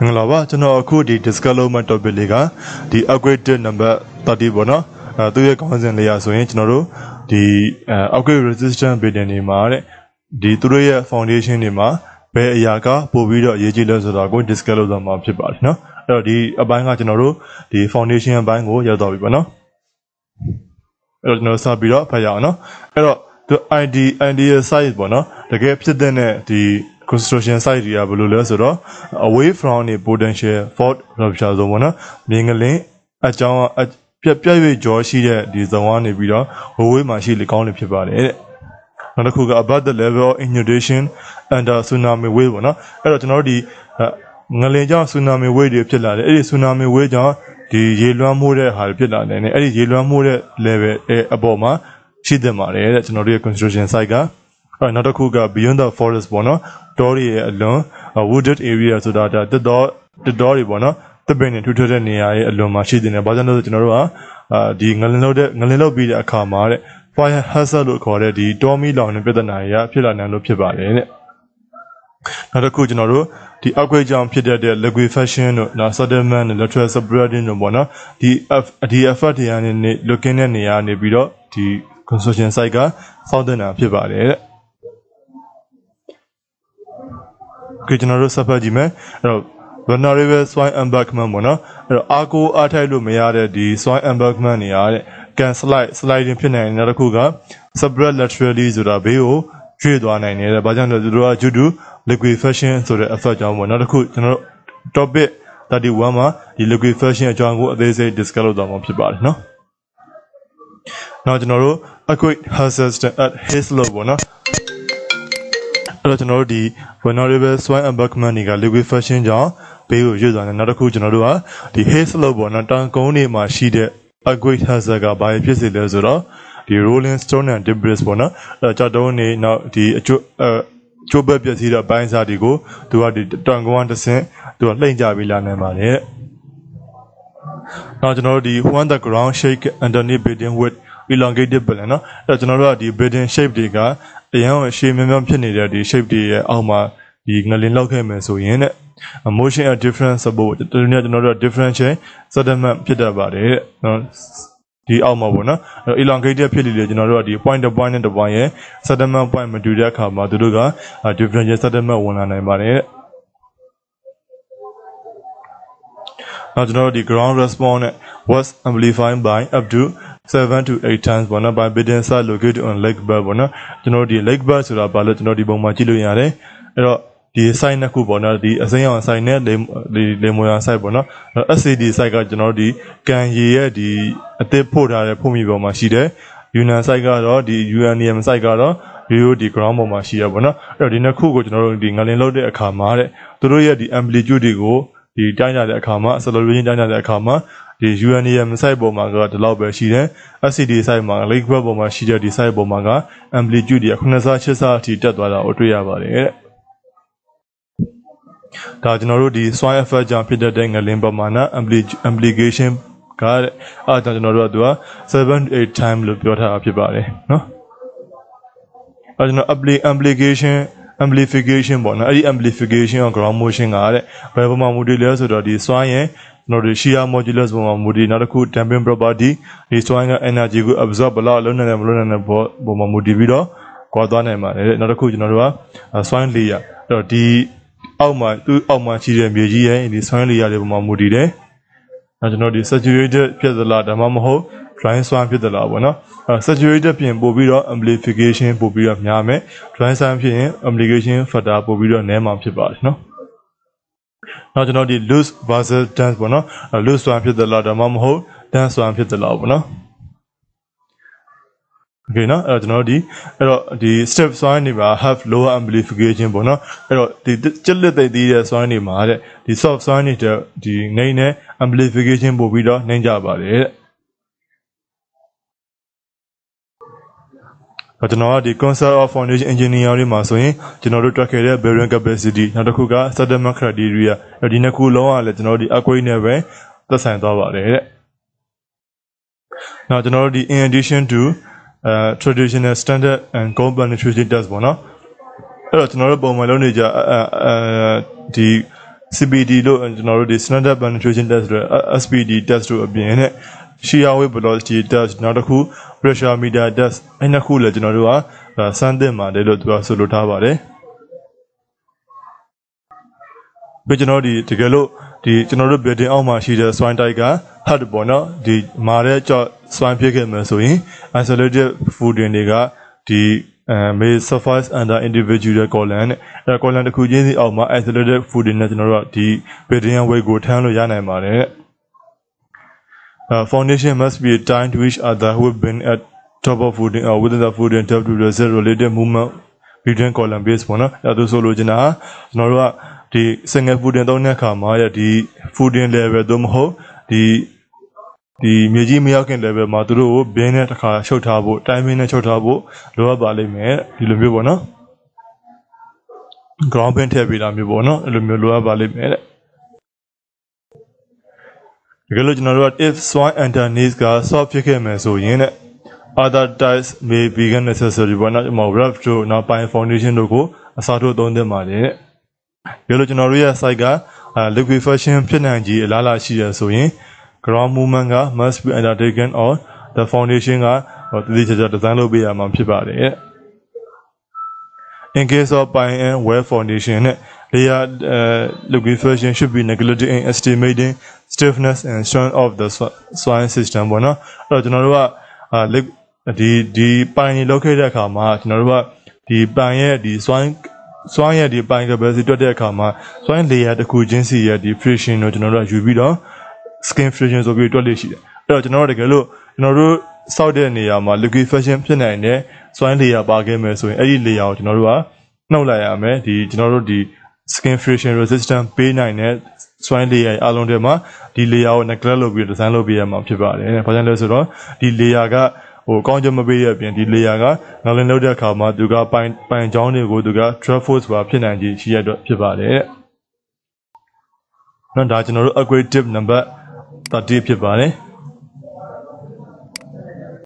မင်္ဂလာပါကျွန်တော်အခုဒီ discuss လုပ်မဲ့ topic လေးကဒီ upgrade number 30ပေါ့နော်အဲသူရဲ့ခေါင်းစဉ်လေးရဆိုရင်ကျွန်တော်တို့ဒီအဲ upgrade resistant building တွေမှာတဲ့ဒီသူတို့ရဲ့ foundation တွေမှာဘယ်အရာကပို့ပြီးတော့အရေးကြီးလဲဆိုတာကို discuss လုပ်သွားမှာဖြစ်ပါတယ်နော်အဲ့တော့ဒီအပိုင်းကကျွန်တော်တို့ဒီ foundation အပိုင်းကိုရောက်သွားပြီပေါ့နော်အဲ့တော့ကျွန်တော်စပြီးတော့ဖတ်ရအောင်နော်အဲ့တော့သူ ID ideal size ပေါ့နော်တကယ်ဖြစ်တဲ့ဒီ construction site တွေကဘယ်လိုလဲဆိုတော့ away from the potential fault rupture zone ပေါ့နော်မြင်ကလင်းအကြောင်းပြက်ပြက်၍ကြောရှိတဲ့ဒီဇုံကနေပြီးတော့ဝဝေးမှာရှိလေကောင်းနေဖြစ်ပါတယ်တဲ့နောက်တစ်ခုက above the level of inundation under tsunami wave ပေါ့နော်အဲ့တော့ကျွန်တော်တို့ဒီငလင်ကြောင့် tsunami wave တွေဖြစ်လာတယ်အဲ့ဒီ tsunami wave ကြောင့်ဒီရေလွှမ်းမိုးတဲ့ဟာတွေဖြစ်လာတယ်အဲ့ဒီရေလွှမ်းမိုးတဲ့ level အပေါ်မှာရှိသင့်ပါတယ်တဲ့ကျွန်တော်တို့ရဲ့ construction site က အဲ့နောက်တစ်ခုက beyond the forest ပေါ့နော်တောတွေရဲ့အလွန် wooded area ဆိုတာဒါတက်တော့တက်တော့တွေပေါ့နော်တပင်နဲ့ထူထပ်တဲ့နေရာရဲ့အလွန်မှာရှိနေတယ်။ဘာကြောင့်လဲဆိုကျွန်တော်တို့ကအာဒီငလင်လောက်တဲ့ငလင်လောက်ပြီးတဲ့အခါမှာတဲ့ fire hazard လို့ခေါ်တဲ့ဒီတောမီလောင်တဲ့ပြဿနာတွေကဖြစ်လာနိုင်လို့ဖြစ်ပါတယ်တဲ့။နောက်တစ်ခုကျွန်တော်တို့ဒီ upgrade ကြောင့်ဖြစ်တဲ့ liquefaction တို့နောက် sediment တို့ lateral spreading တို့ပေါ့နော်ဒီဒီ effect တွေကနေ looking တဲ့နေရာနေပြီးတော့ဒီ construction site ကစောင့်တင်တာဖြစ်ပါတယ်တဲ့။ ကကျွန်တော်တို့ဆက်ဖတ်ကြည့်မယ်အဲ့တော့ vulnerable soil embankment ပေါ့နော်အဲ့တော့အာကိုအားထိုက်လို့မရတဲ့ဒီ soil embankment နေရတဲ့ can slide sliding ဖြစ်နိုင်တဲ့နောက်တစ်ခုက spread laterally ဆိုတာဘေးကိုရွှေ့သွားနိုင်တယ်။ဘာကြောင့်လဲသူတို့က due to liquefaction ဆိုတဲ့ effect ကြောင့်ပေါ့နောက်တစ်ခုကျွန်တော်တို့ topic 31မှာဒီ liquefaction အကြောင်းကိုအသေးစိတ် discuss လုပ်သွားမှာဖြစ်ပါတယ်နော်။နောက်ကျွန်တော်တို့ earthquake hazard at Hislop ပေါ့နော် အဲ့တော့ကျွန်တော်တို့ဒီ vulnerable soil embankment တွေက liquefaction ကြောင့်ဘေးကိုရွေ့သွားတယ်နောက်တစ်ခုကျွန်တော်တို့ကဒီ hay slope ပေါ့နော်တောင်ကုန်းတွေမှာရှိတဲ့ earthquake hazard ကဘာဖြစ်စေလဲဆိုတော့ဒီ rolling stone and debris ပေါ့နော်အဲ့ကြောက်တုံးနေနောက်ဒီအကျိုးအကျိုးဘက်ပြည့်စည်တဲ့ပိုင်းစားတွေကိုသူကဒီတောင်ကုန်းကတစ်ဆင့်သူကလှိမ့်ကြပြီးလာနိုင်ပါတယ်နောက်ကျွန်တော်တို့ဒီ when the ground shake underneath building with elongated ပဲလေနော်အဲ့တော့ကျွန်တော်တို့ကဒီ building shape တွေကအရင်ကရှေးမြောင်မြောင်ဖြစ်နေတဲ့ဒီ shape တွေရဲ့အောက်မှာဒီငလင်လောက်ခဲ့မယ်ဆိုရင်တဲ့ motion and different support တူတူနဲ့ကျွန်တော်တို့ differential settlement ဖြစ်တတ်ပါတယ်နော်ဒီအောက်မှာပေါ့နော်အဲ့ elongated ဖြစ်လေလေကျွန်တော်တို့ကဒီ point to point နဲ့ to point ရဲ့ settlement point မတူတဲ့အခါမှာတို့က differential settlement ဝင်လာနိုင်ပါတယ်နောက်ကျွန်တော်တို့ဒီ ground response နဲ့ was amplified by up to 7 to 8 times ပေါ့နော် by bidding site located on lake bed ပေါ့နော်ကျွန်တော်တို့ဒီ lake bed ဆိုတာဘာလဲကျွန်တော်ဒီပုံမှာကြည့်လို့ရတယ်အဲ့တော့ဒီ site နှစ်ခုပေါ့နော်ဒီအစိမ်းရောင် site နဲ့ဒီလေမွေရောင် site ပေါ့နော် SCD site ကကျွန်တော်တို့ဒီကန်ရီရဲ့ဒီအသစ်ဖို့ထားတဲ့ဖို့မြေပေါ်မှာရှိတယ် Union site ကတော့ဒီ UNM site ကတော့ရိုးရိုးဒီ ground ပေါ်မှာရှိရပါတော့။အဲ့တော့ဒီနှစ်ခုကိုကျွန်တော်တို့ဒီငလင်လောက်တဲ့အခါမှာတဲ့သူတို့ရဲ့ဒီ amplitude တွေကို ဒီတိုင်းကြတဲ့အခါမှာ acceleration တိုင်းကြတဲ့အခါမှာဒီ UNAM site ပေါ်မှာကဒီလောက်ပဲရှိတယ် SCD site မှာ lake web ပေါ်မှာရှိတဲ့ဒီ site ပေါ်မှာက amplitude တွေ9ဆ8ဆအထိတက်သွားတာကိုတွေ့ရပါတယ်တဲ့ဒါကျွန်တော်တို့ဒီ soil effect ကြောင့်ဖြစ်တဲ့ငလင်ပမာဏ amplification ကတဲ့အဲဒါကျွန်တော်တို့ကသူက7 8 time လို့ပြောထားတာဖြစ်ပါတယ်နော်အဲကျွန်တော် amplification amplification ပေါ့နော်အဲ့ဒီ amplification က ground motion ကတဲ့ဘယ်ပုံမှာမူတည်လဲဆိုတော့ဒီ soil ရဲ့နော်ဒီ shear modulus ပုံမှာမူတည်နောက်တစ်ခု damping property ဒီ soil က energy ကို absorb ဘလောက်လုံးနိုင်တယ်မလုံးနိုင်တဲ့ပုံမှာမူတည်ပြီးတော့ကွာသွားနိုင်ပါတယ်တဲ့နောက်တစ်ခုကျွန်တော်တို့က soil layer အဲ့တော့ဒီအောက်မှာသူ့အောက်မှာရှိတဲ့မြေကြီးရဲ့ဒီ soil layer တွေပုံမှာမူတည်တယ်အဲကျွန်တော်ဒီ saturated ဖြစ်သလားဒါမှမဟုတ် dry swan ဖြစ်သလားပေါ့နော်အဲ saturated ပြင်ပို့ပြီးတော့ amplification ပို့ပြီးတော့များမယ် dry swan ဖြစ်ရင် amplification factor ပို့ပြီးတော့နည်းမှာဖြစ်ပါတယ်နော်နောက်ကျွန်တော်ဒီ loose versus dense ပေါ့နော် loose swan ဖြစ်သလားဒါမှမဟုတ် dense swan ဖြစ်သလားပေါ့နော်โอเคเนาะအဲ့တော့ကျွန်တော်တို့ဒီအဲ့တော့ဒီ step swine တွေမှာ have lower amplification ပေါ့เนาะအဲ့တော့ဒီကြက်လက်သိသေးတဲ့ swine တွေမှာတဲ့ဒီ soft swine တွေတဲ့ဒီနှိမ့်နဲ့ amplification ပို့ပြီးတော့နှိမ့်ကြပါတယ်တဲ့ ကျွန်တော်ကဒီ concept of foundation engineer တွေမှာဆိုရင်ကျွန်တော်တို့တွက်ခဲ့တဲ့ bearing capacity နောက်တစ်ခုက settlement criteria ဒီနှစ်ခုလုံးကလည်းကျွန်တော်တို့ဒီ equate နဲ့ပဲသက်ဆိုင်သွားပါတယ်တဲ့နောက်ကျွန်တော်တို့ဒီ in addition to uh traditional standard and goal penetration test ပေါ့နော်အဲ့တော့ကျွန်တော်တို့ပုံမှန်လုပ်နေကြအဲဒီ CPD လို့ကျွန်တော်တို့ဒီ standard penetration test ဆိုတဲ့ SPD test တို့အပြင်နဲ့ shear weight velocity test နောက်တစ်ခု pressure meter test အဲ့နှစ်ခုလည်းကျွန်တော်တို့ကစမ်းသပ်ပါတယ်လို့သူကဆိုလိုထားပါတယ်ပြီးကျွန်တော်ဒီတကယ်လို့ဒီကျွန်တော်တို့ building အောက်မှာရှိတဲ့ swine type က hard ပေါ့နော်ဒီမာတဲ့ကြော့ swine ဖြစ်ခဲ့မယ်ဆိုရင် isolated fooding တွေကဒီ uh, may suffice under individual column နဲ့အဲ column တစ်ခုချင်းစီအောက်မှာ isolated fooding နဲ့ကျွန်တော်တို့ကဒီ building weight ကိုထမ်းလို့ရနိုင်ပါတယ် Uh, foundation must be tied to each other who have been at top of footing or within the footing depth to result related movement between column base ပေါ့နော်အဲဒါဆိုလို့ကျွန်တော်ကျွန်တော်တို့ကဒီ single footing သုံးတဲ့အခါမှာဒီ footing level သို့မဟုတ်ဒီဒီမြေကြီးမရောက်ခင် level မှာသူတို့ကိုဘင်းနဲ့တစ်ခါချုပ်ထားဖို့ timing နဲ့ချုပ်ထားဖို့လိုအပ်ပါလိမ့်မယ်ဒီလိုမျိုးပေါ့နော် ground pin ထည့်ပေးတာမျိုးပေါ့နော်အဲ့လိုမျိုးလိုအပ်ပါလိမ့်မယ်တဲ့ တကယ်လို့ကျွန်တော်တို့က if swan underneath က swap ဖြစ်ခဲ့မယ်ဆိုရင်တဲ့ other types may become necessary ပေါ့နော်ဒီမှာ rough တို့နောက်ပိုင်း foundation တို့ကိုအစားထိုးသုံးသင့်ပါတယ်တဲ့ဒီလိုကျွန်တော်တို့ရဲ့ site က liquefaction ဖြစ်နိုင်ကြီးအလားအလာရှိရဆိုရင် ground movement က must be undertaken or the foundation ကတတိကျကျ design လုပ်ပေးရမှာဖြစ်ပါတယ်တဲ့ in case of pine and well foundation နဲ့ layer uh, liquefaction should be neglected in estimating stiffness and strength of the soil system ပေါ့နော်အဲ့တော့ကျွန်တော်တို့ကအာဒီဒီပိုင်နေလောက်ခဲ့တဲ့အခါမှာကျွန်တော်တို့ကဒီပိုင်ရဲ့ဒီ soil soil ရဲ့ဒီပိုင် capacity တွက်တဲ့အခါမှာ soil layer တစ်ခုချင်းစီရဲ့ဒီ friction ကိုကျွန်တော်တို့ကယူပြီးတော့ skin friction ဆိုပြီးတွက်လို့ရှိတယ်အဲ့တော့ကျွန်တော်တို့တကယ်လို့ကျွန်တော်တို့စောက်တဲ့နေရာမှာ liquefaction ဖြစ်နိုင်တဲ့ soil layer ပါခဲ့မယ်ဆိုရင်အဲ့ဒီ layer ကိုကျွန်တော်တို့ကနှုတ်လိုက်ရမယ်ဒီကျွန်တော်တို့ဒီ skin friction resistance ပေးနိုင်တဲ့ soil layer အလုံးတွေမှာဒီ layer ကို neglect လုပ်ပြီး design လုပ်ပေးရမှာဖြစ်ပါတယ်။ဘာကြောင့်လဲဆိုတော့ဒီ layer ကဟိုကောင်းချက်မပေးရပြင်ဒီ layer ကငလင်လုပ်တဲ့အခါမှာသူကပိုင်ပိုင်ချောင်းတွေကိုသူက trap force ပါဖြစ်နိုင်ခြင်းရှိရတော့ဖြစ်ပါတယ်။နော်ဒါကျွန်တော်တို့ upgrade tip number 30ဖြစ်ပါတယ်။